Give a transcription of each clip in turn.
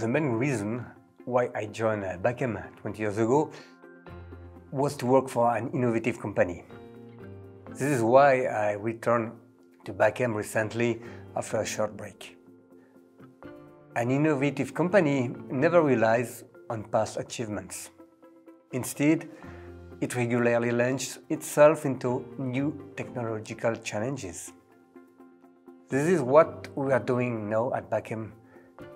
The main reason why I joined uh, Bachem uh, 20 years ago was to work for an innovative company. This is why I returned to Bachem recently after a short break. An innovative company never relies on past achievements. Instead, it regularly launches itself into new technological challenges. This is what we are doing now at Bachem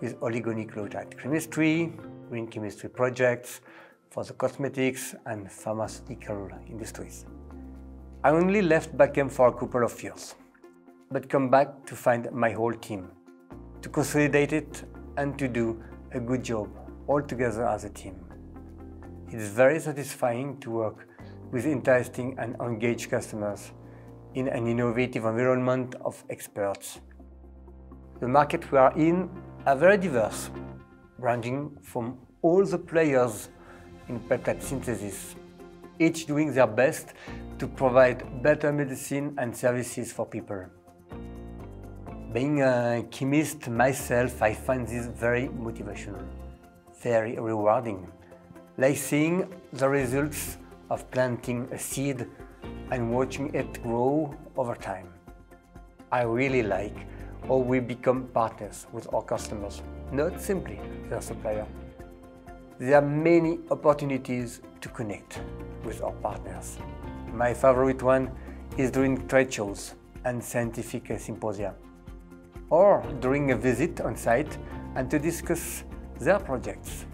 with oligonucleotide chemistry, green chemistry projects for the cosmetics and pharmaceutical industries. I only left Bachem for a couple of years, but come back to find my whole team, to consolidate it and to do a good job all together as a team. It's very satisfying to work with interesting and engaged customers in an innovative environment of experts. The market we are in are very diverse, ranging from all the players in peptide synthesis, each doing their best to provide better medicine and services for people. Being a chemist myself, I find this very motivational, very rewarding, like seeing the results of planting a seed and watching it grow over time. I really like how we become partners with our customers, not simply their supplier. There are many opportunities to connect with our partners. My favorite one is during trade shows and scientific symposia, or during a visit on site and to discuss their projects.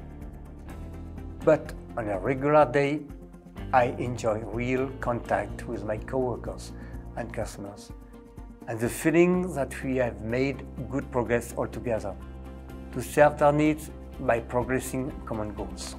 But on a regular day, I enjoy real contact with my coworkers and customers, and the feeling that we have made good progress all together to serve their needs by progressing common goals.